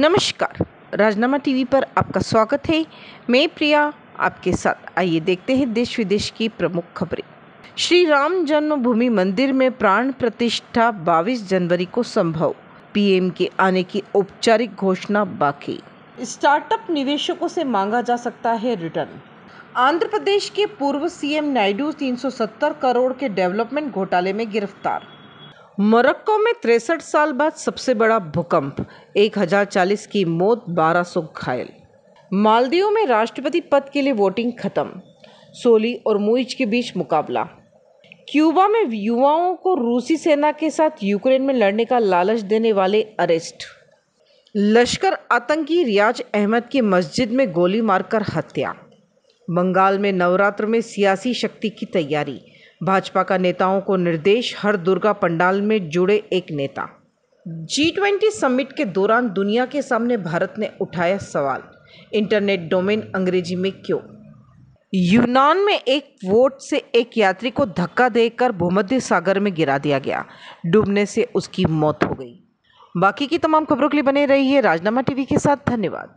नमस्कार। राजनामा टीवी पर आपका स्वागत है। मैं प्रिया, आपके साथ आइए देखते हैं देश विदेश की प्रमुख खबरें। श्री राम जन्मभूमि मंदिर में प्राण प्रतिष्ठा 22 जनवरी को संभव। पीएम के आने की औपचारिक घोषणा बाकी। स्टार्टअप निवेशकों से मांगा जा सकता है रिटर्न। आंध्र प्रदेश के पूर्व सीएम नायडू 370 करोड़ के डेवलपमेंट घोटाले में गिरफ़्तार। मोरक्को में तिरसठ साल बाद सबसे बड़ा भूकंप 1040 की मौत 1200 घायल। मालदीव में राष्ट्रपति पद के लिए वोटिंग खत्म, सोली और मुइज के बीच मुकाबला। क्यूबा में युवाओं को रूसी सेना के साथ यूक्रेन में लड़ने का लालच देने वाले अरेस्ट। लश्कर आतंकी रियाज अहमद की मस्जिद में गोली मारकर हत्या। बंगाल में नवरात्र में सियासी शक्ति की तैयारी भाजपा का नेताओं को निर्देश, हर दुर्गा पंडाल में जुड़े एक नेता। जी ट्वेंटी समिट के दौरान दुनिया के सामने भारत ने उठाया सवाल, इंटरनेट डोमेन अंग्रेज़ी में क्यों? यूनान में एक वोट से एक यात्री को धक्का देकर भूमध्य सागर में गिरा दिया गया, डूबने से उसकी मौत हो गई। बाकी की तमाम खबरों के लिए बने रही है राजनामा टीवी के साथ, धन्यवाद।